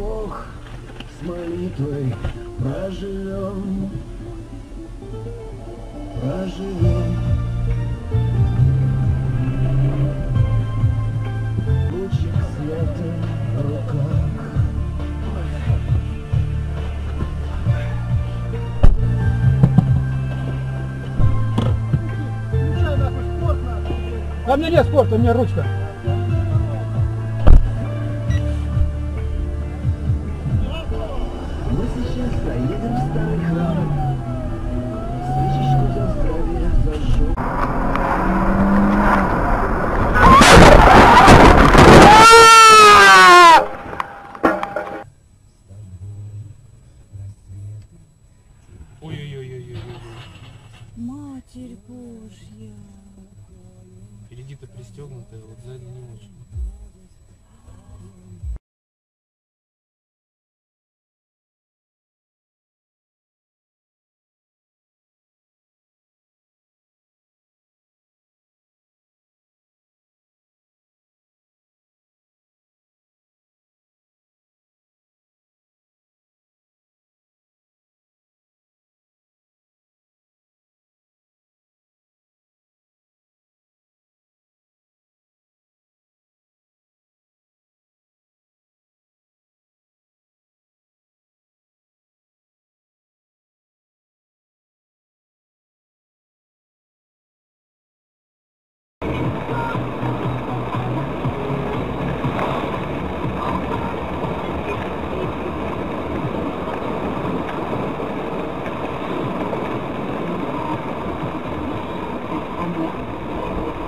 Бог с молитвой проживем, проживем. Лучик света в руках. А мне нет спорта, у меня ручка. Матерь Божья. Впереди-то пристегнутая, вот сзади не очень.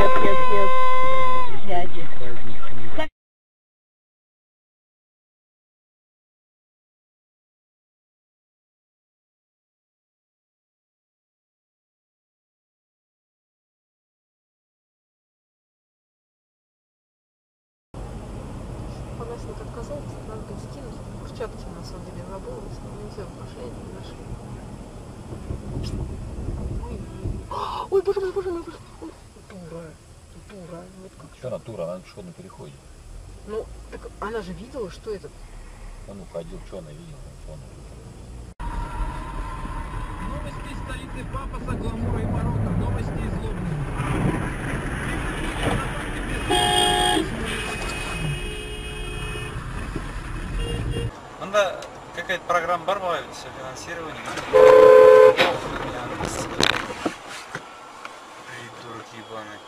Нет, нет, нет. Дядя. Погасник отказался, надо будет скинуть. Курчатки на самом деле забыла, нельзя пошли, не нашли. Ой, боже мой, боже мой, боже мой. Дура, дура. Вот как. Что натура, она на пешеходном переходе. Ну, так она же видела, что это. Он уходил, что она видела? Что она Новости Анда какая-то программа бар все финансирование. Придурок ебаный.